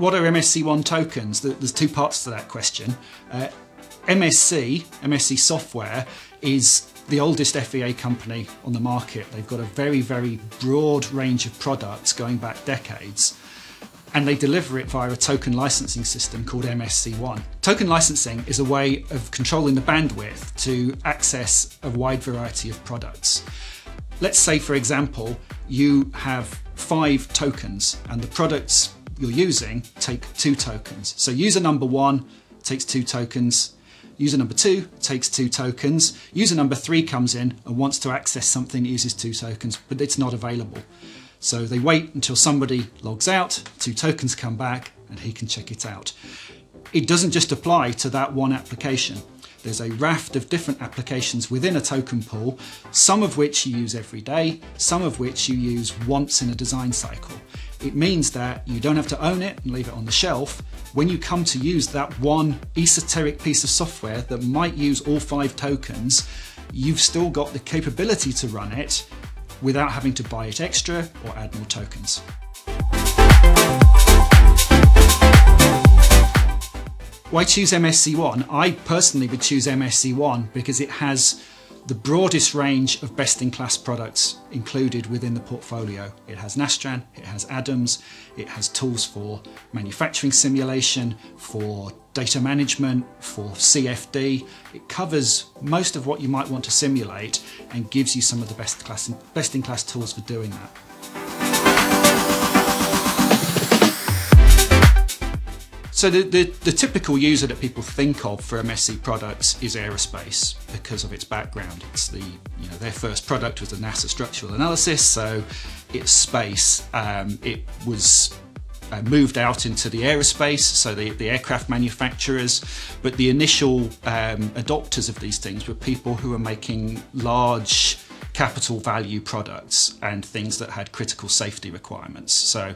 what are MSC1 tokens? There's two parts to that question. Uh, MSC, MSC Software, is the oldest FEA company on the market. They've got a very, very broad range of products going back decades and they deliver it via a token licensing system called MSC1. Token licensing is a way of controlling the bandwidth to access a wide variety of products. Let's say, for example, you have five tokens and the products you're using take two tokens. So user number one takes two tokens, user number two takes two tokens, user number three comes in and wants to access something that uses two tokens, but it's not available. So they wait until somebody logs out, two tokens come back, and he can check it out. It doesn't just apply to that one application. There's a raft of different applications within a token pool, some of which you use every day, some of which you use once in a design cycle. It means that you don't have to own it and leave it on the shelf. When you come to use that one esoteric piece of software that might use all five tokens, you've still got the capability to run it without having to buy it extra or add more tokens. Why choose MSC1? I personally would choose MSC1 because it has the broadest range of best-in-class products included within the portfolio. It has Nastran, it has Adams, it has tools for manufacturing simulation, for data management, for CFD. It covers most of what you might want to simulate and gives you some of the best-in-class best tools for doing that. So the, the, the, typical user that people think of for MSC products is aerospace because of its background. It's the you know their first product was the NASA structural analysis, so it's space. Um, it was uh, moved out into the aerospace, so the, the aircraft manufacturers, but the initial um, adopters of these things were people who were making large capital value products and things that had critical safety requirements. So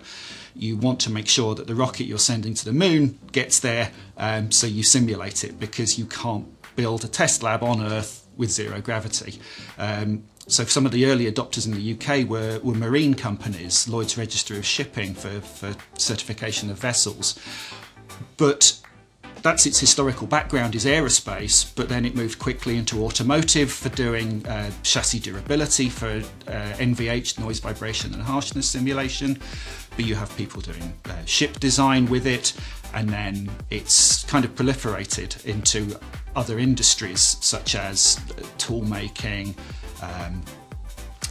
you want to make sure that the rocket you're sending to the moon gets there, um, so you simulate it because you can't build a test lab on Earth with zero gravity. Um, so some of the early adopters in the UK were, were marine companies, Lloyd's Register of Shipping for, for certification of vessels. But that's its historical background is aerospace, but then it moved quickly into automotive for doing uh, chassis durability for uh, NVH, noise, vibration and harshness simulation. But you have people doing uh, ship design with it, and then it's kind of proliferated into other industries such as uh, tool making, um,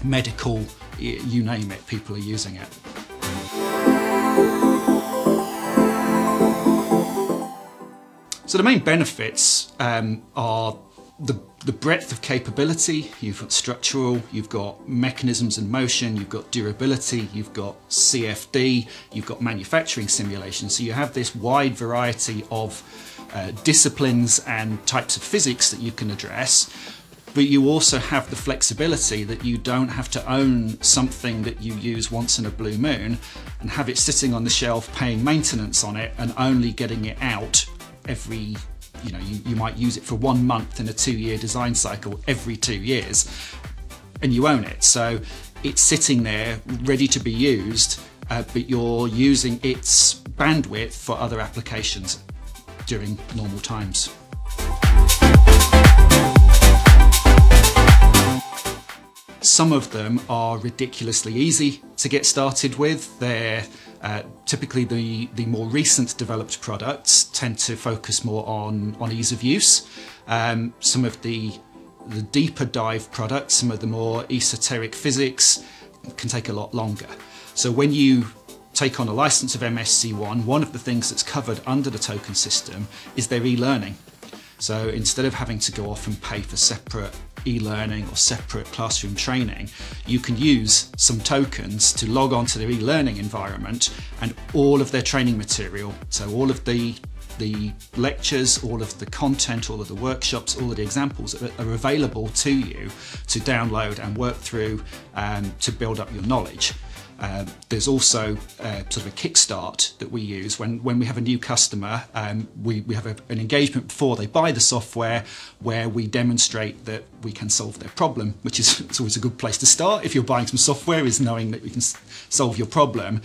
medical, you name it, people are using it. So the main benefits um, are the, the breadth of capability, you've got structural, you've got mechanisms and motion, you've got durability, you've got CFD, you've got manufacturing simulation. So you have this wide variety of uh, disciplines and types of physics that you can address but you also have the flexibility that you don't have to own something that you use once in a blue moon and have it sitting on the shelf paying maintenance on it and only getting it out every you know you, you might use it for one month in a two year design cycle every two years and you own it so it's sitting there ready to be used uh, but you're using its bandwidth for other applications during normal times. Some of them are ridiculously easy to get started with. They're uh, typically the, the more recent developed products tend to focus more on, on ease of use. Um, some of the, the deeper dive products, some of the more esoteric physics can take a lot longer. So when you take on a license of MSC1, one of the things that's covered under the token system is their e-learning. So instead of having to go off and pay for separate e-learning or separate classroom training, you can use some tokens to log on to their e-learning environment and all of their training material, so all of the the lectures, all of the content, all of the workshops, all of the examples are, are available to you to download and work through um, to build up your knowledge. Um, there's also uh, sort of a kickstart that we use when, when we have a new customer. Um, we, we have a, an engagement before they buy the software where we demonstrate that we can solve their problem, which is it's always a good place to start if you're buying some software, is knowing that we can solve your problem.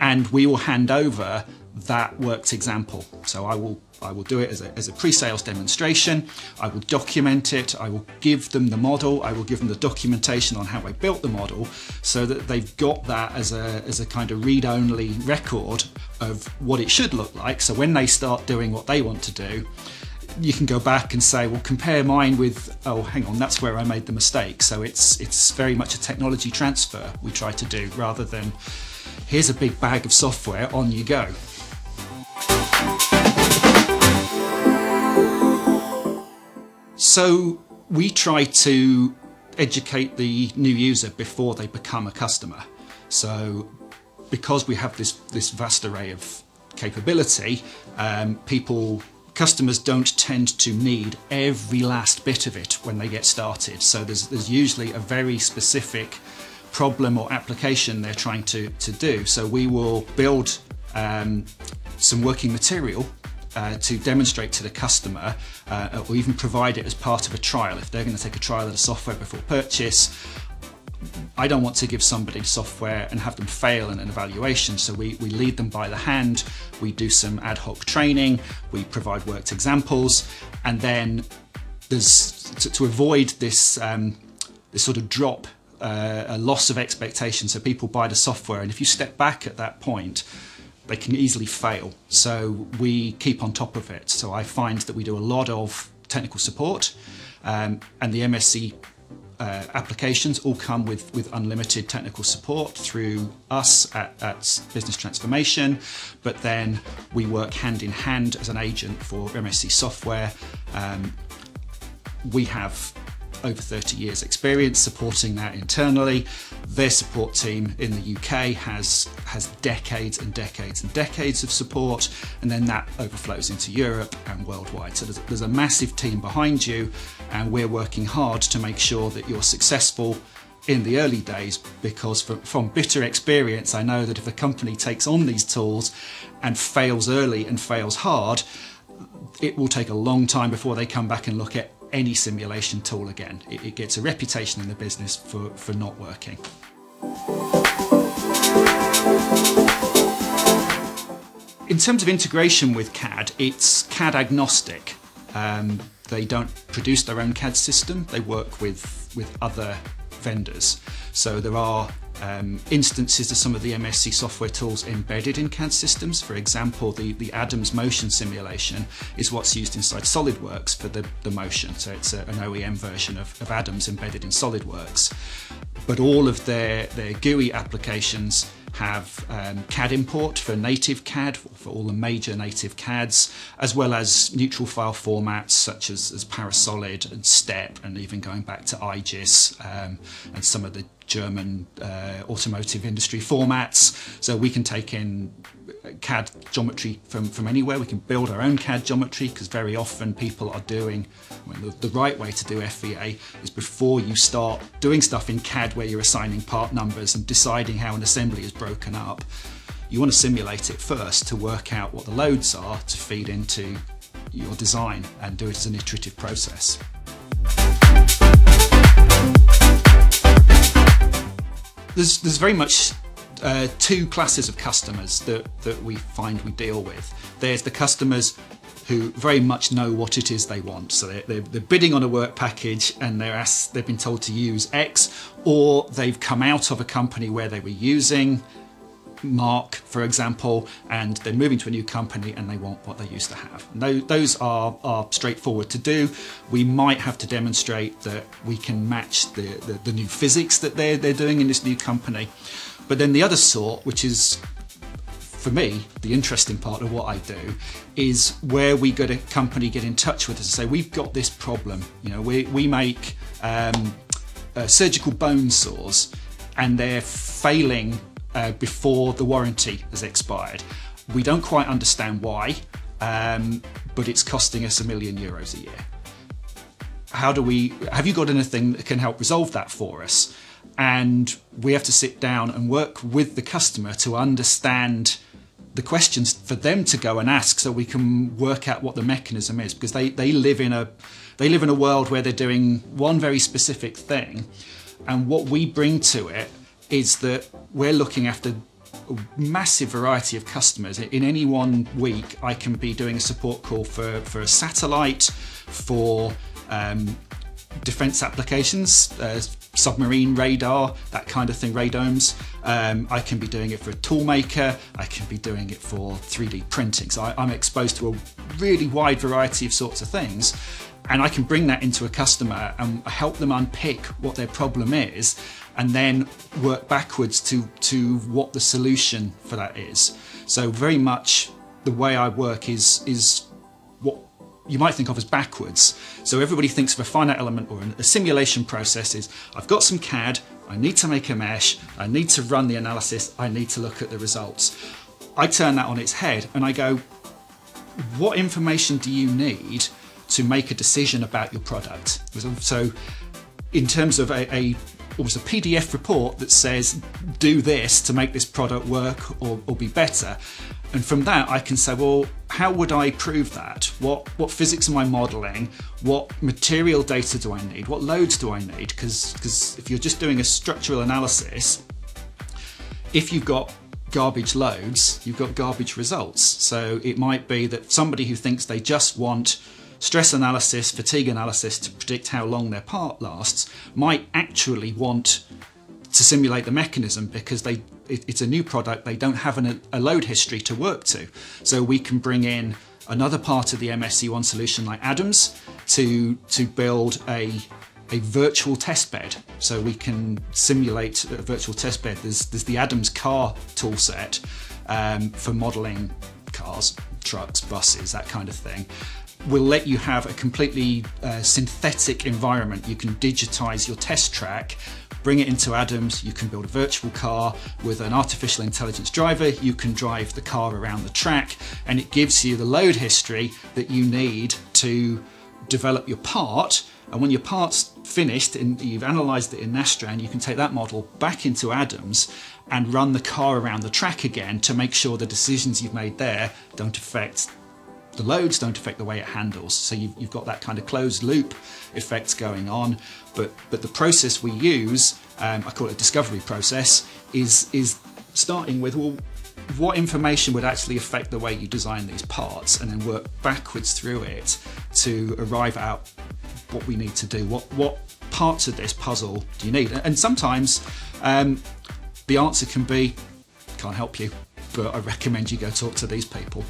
And we will hand over that worked example. So I will I will do it as a, as a pre-sales demonstration. I will document it. I will give them the model. I will give them the documentation on how I built the model so that they've got that as a, as a kind of read-only record of what it should look like. So when they start doing what they want to do, you can go back and say, well, compare mine with, oh, hang on, that's where I made the mistake. So it's, it's very much a technology transfer we try to do rather than here's a big bag of software, on you go. So we try to educate the new user before they become a customer. So because we have this, this vast array of capability, um, people customers don't tend to need every last bit of it when they get started. So there's, there's usually a very specific problem or application they're trying to, to do. So we will build um, some working material uh, to demonstrate to the customer uh, or even provide it as part of a trial. If they're going to take a trial of the software before purchase, I don't want to give somebody software and have them fail in an evaluation. So we, we lead them by the hand, we do some ad hoc training, we provide worked examples, and then there's to, to avoid this, um, this sort of drop, uh, a loss of expectation. So people buy the software, and if you step back at that point, they can easily fail. So we keep on top of it. So I find that we do a lot of technical support, um, and the MSC uh, applications all come with, with unlimited technical support through us at, at, Business Transformation, but then we work hand in hand as an agent for MSC software. Um, we have over 30 years experience supporting that internally. Their support team in the UK has, has decades and decades and decades of support, and then that overflows into Europe and worldwide. So there's, there's a massive team behind you, and we're working hard to make sure that you're successful in the early days because from, from, bitter experience I know that if a company takes on these tools and fails early and fails hard it will take a long time before they come back and look at any simulation tool again. It, it gets a reputation in the business for, for not working. In terms of integration with CAD, it's CAD agnostic. Um, they don't produce their own CAD system, they work with, with other vendors. So there are um, instances of some of the MSC software tools embedded in CAD systems. For example, the, the Adams motion simulation is what's used inside SolidWorks for the, the motion. So it's a, an OEM version of, of Adams embedded in SolidWorks. But all of their, their GUI applications have um, CAD import for native CAD, for all the major native CADs, as well as neutral file formats such as, as Parasolid and STEP, and even going back to IGES um, and some of the German uh, automotive industry formats. So we can take in CAD geometry from, from anywhere. We can build our own CAD geometry because very often people are doing, I mean, the, the, right way to do FEA is before you start doing stuff in CAD where you're assigning part numbers and deciding how an assembly is broken up. You want to simulate it first to work out what the loads are to feed into your design and do it as an iterative process. There's, there's very much uh, two classes of customers that, that we find we deal with. There's the customers who very much know what it is they want. So they're, they're, bidding on a work package and they're asked, they've been told to use X, or they've come out of a company where they were using Marc, for example, and they're moving to a new company and they want what they used to have. those are, are straightforward to do. We might have to demonstrate that we can match the, the, the new physics that they're, they're doing in this new company. But then the other sort, which is for me, the interesting part of what I do is where we get a company get in touch with us and say, we've got this problem. You know, we, we make um, uh, surgical bone saws and they're failing uh, before the warranty has expired. We don't quite understand why, um, but it's costing us a million euros a year. How do we, have you got anything that can help resolve that for us? And we have to sit down and work with the customer to understand the questions for them to go and ask so we can work out what the mechanism is because they, they live in a they live in a world where they're doing one very specific thing and what we bring to it is that we're looking after a massive variety of customers. In any one week, I can be doing a support call for, for a satellite, for um, defense applications, uh, submarine radar, that kind of thing, radomes. Um, I can be doing it for a tool maker, I can be doing it for 3D printing. So I, I'm exposed to a really wide variety of sorts of things. And I can bring that into a customer and help them unpick what their problem is and then work backwards to, to what the solution for that is. So very much the way I work is, is you might think of as backwards. So everybody thinks of a finite element or a simulation process is I've got some CAD, I need to make a mesh, I need to run the analysis, I need to look at the results. I turn that on its head and I go, what information do you need to make a decision about your product? So in terms of a, a almost a PDF report that says do this to make this product work or, or be better. And from that, I can say, well, how would I prove that? What what physics am I modeling? What material data do I need? What loads do I need? Because because if you're just doing a structural analysis, if you've got garbage loads, you've got garbage results. So it might be that somebody who thinks they just want stress analysis, fatigue analysis to predict how long their part lasts might actually want to simulate the mechanism because they it, it's a new product, they don't have an, a load history to work to. So we can bring in another part of the MSC1 solution like Adams to, to build a, a virtual test bed. So we can simulate a virtual test bed. There's, there's the Adams car toolset um, for modeling cars, trucks, buses, that kind of thing will let you have a completely uh, synthetic environment. You can digitize your test track, bring it into Adams, you can build a virtual car with an artificial intelligence driver, you can drive the car around the track, and it gives you the load history that you need to develop your part. And when your part's finished and you've analyzed it in Nastran, you can take that model back into Adams and run the car around the track again to make sure the decisions you've made there don't affect the loads don't affect the way it handles. So you've, you've, got that kind of closed loop effects going on. But, but the process we use, um, I call it a discovery process, is, is starting with, well, what information would actually affect the way you design these parts and then work backwards through it to arrive at what we need to do. What, what parts of this puzzle do you need? And sometimes um, the answer can be, can't help you, but I recommend you go talk to these people.